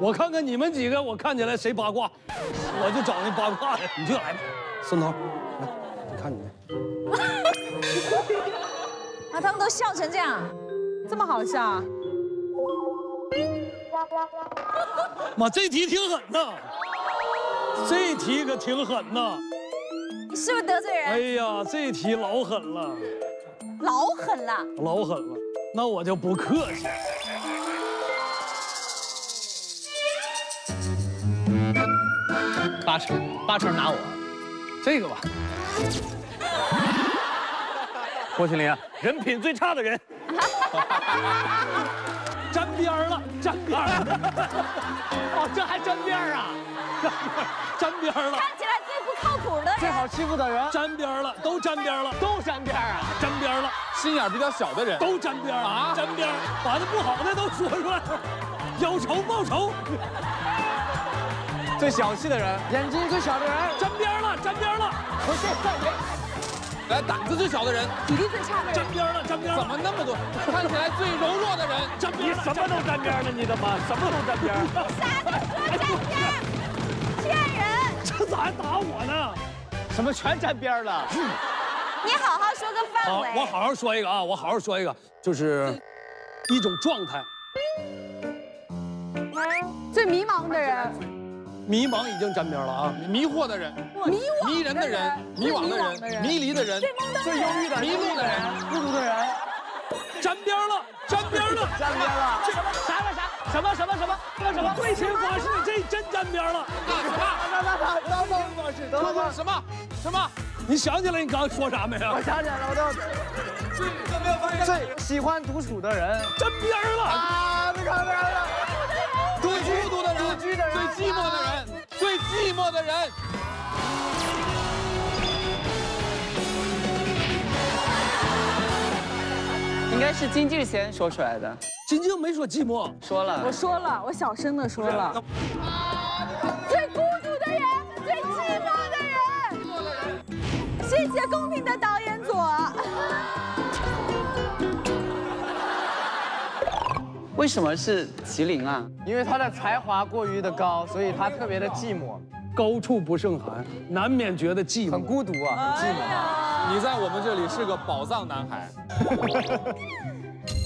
我看看你们几个，我看起来谁八卦，我就找那八卦的，你就来吧。孙涛，来，你看你的，啊，他们都笑成这样，这么好笑。妈，这题挺狠呐，这题可挺狠呐。你是不是得罪人哎？呀，这题老狠了，老狠了。老狠了。那我就不客气。八成，八成拿我。这个吧，郭麒麟啊，人品最差的人。沾边儿了，沾边儿了，哦，这还沾边儿啊？沾边儿了，看起来最不靠谱的人，最好欺负的人，沾边儿了，都沾边儿了，都沾边儿啊？沾边儿了，心眼比较小的人，都沾边儿啊，沾边儿，把那不好的都说出来，有仇报仇，最小气的人，眼睛最小的人，沾边了，沾边了，不是范围。来胆子最小的人，体力最差的人沾。边了，沾边了，怎么那么多？看起来最柔弱的人，沾边了，你？什么都沾边了，你怎么什么都沾边儿？傻子说沾边儿，骗人！这咋还打我呢？什么全沾边了？你好好说个范好，围。我好好说一个啊，我好好说一个，就是一种状态。最迷茫的人，迷茫已经沾边了啊！迷惑的人，迷惘迷人的人，迷惘的人，迷离的人，最忧郁的人，迷路的人，孤独的人，沾边了，沾边了，沾边了。啥啥啥？什么？什么？什么？什么？什么？对天发誓，这真沾边了。那那那，等等我是，等等我什么？什么？你想起来你刚刚说啥没有我？想起来了，我都最喜欢独处的人。沾边了，啊！你看，寂寞的人。应该是金靖先说出来的，金靖没说寂寞，说了我。说了，我小声的说了。最孤独的人，最寂寞的人。谢谢公平的导演组。为什么是麒麟啊？因为他的才华过于的高，所以他特别的寂寞，高处不胜寒，难免觉得寂寞。很孤独啊，很寂寞。你在我们这里是个宝藏男孩。